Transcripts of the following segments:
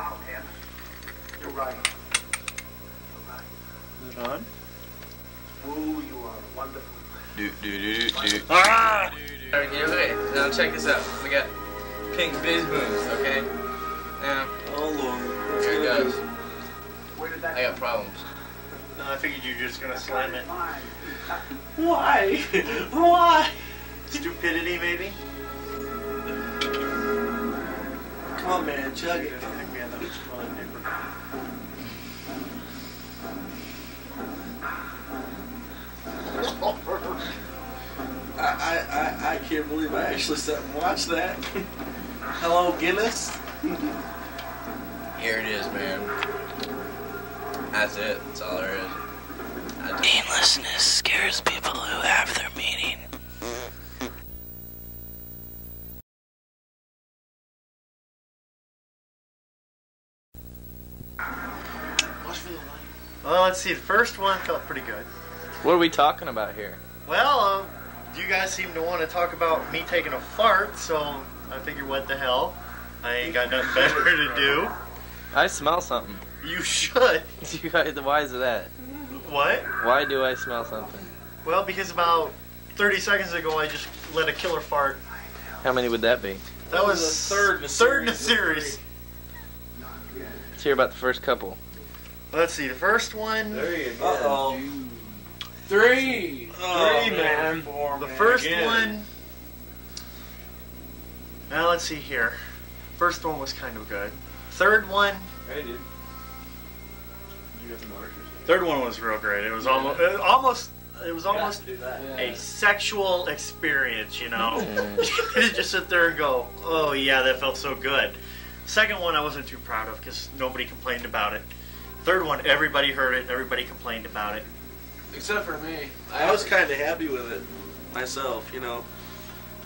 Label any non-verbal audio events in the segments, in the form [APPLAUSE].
around him. You're right. You're right. Is it on? Woo, you are wonderful. Do do do do do. Ah! Alright, yeah, okay, now check this out. We got pink biz booms, okay? Now, Oh lord. here it goes. Where did that I got problems. No, I figured you were just gonna slam it. Fine. [LAUGHS] Why? Why? Stupidity, maybe? Come on, man, chug it. I, I, I, I can't believe I actually sat and watched that. [LAUGHS] Hello, Guinness. Here it is, man. That's it. That's all there is. I Aimlessness scares people who have their meaning. Well, let's see. The first one felt pretty good. What are we talking about here? Well, um, you guys seem to want to talk about me taking a fart, so I figure what the hell? I ain't got nothing better to do. I smell something. You should. [LAUGHS] You guys, why is that? What? Why do I smell something? Well, because about 30 seconds ago, I just let a killer fart. How many would that be? That was the third in a third in a series series. Let's hear about the first couple. Let's see. The first one. There you go. Uh oh. Three. Oh, Three, man. Four, The man. first Again. one. Now let's see here. First one was kind of good. Third one. Hey, dude. You got some orders? Third one was real great. It was almost, it almost, it was almost do a sexual experience. You know, [LAUGHS] just sit there and go, "Oh yeah, that felt so good." Second one, I wasn't too proud of because nobody complained about it. Third one, everybody heard it. Everybody complained about it. Except for me. I was kind of happy with it myself, you know.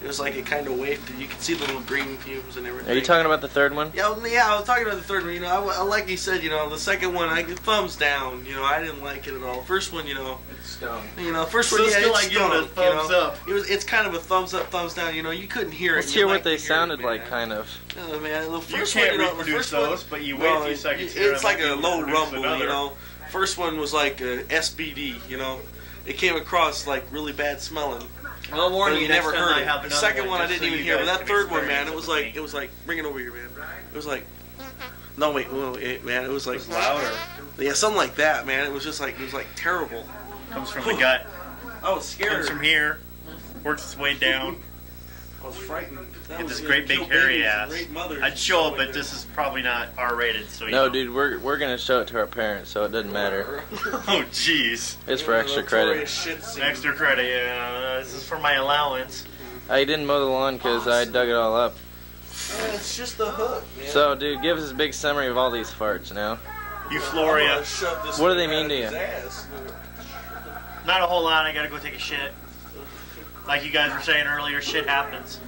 It was like it kind of wafted. You could see the little green fumes and everything. Are you talking about the third one? Yeah, yeah, I was talking about the third one. You know, I, I- like you said, you know, the second one, I thumbs down. You know, I didn't like it at all. First one, you know, It's stone. you know, first Still- one, yeah, still it's I give it a stunk, you thumbs know. up. It was, it's kind of a thumbs up, thumbs down. You know, you couldn't hear Let's it. hear You'd what they hear sounded it, like, kind of. Oh, man, the You first can't one, you know, the reproduce first one- those, but you wait a No, few seconds it- here It's and like a low rumble, another. you know. First one was like a SBD, you know. It came across like really bad smelling. I'll warn you you, never heard it. The second one I didn't so even hear, but that third one, man, it was like me. it was like bring it over here, man. It was like no wait, wait, man, it was like It's louder. yeah, something like that, man. It was just like it was like terrible. Comes from the gut. I was Comes from here. Works its way down. [LAUGHS] I was frightened. That Get was this gonna great big kill hairy babies and ass. rape mothers I'd and show stuff it, like but that. this is probably not R-rated, so you No, know. dude, we're we're gonna show it to our parents, so it doesn't matter. [LAUGHS] [LAUGHS] Oh, jeez. It's for extra credit. Shit scene. Extra credit, yeah. This is for my allowance. I didn't mow the lawn because I dug it all up. Yeah, it's just the hook, man. So, dude, give us a big summary of all these farts now. Euphoria. I'm gonna shove this What do they mean to you? his ass. Not a whole lot. I gotta go take a shit. Like you guys were saying earlier, shit happens.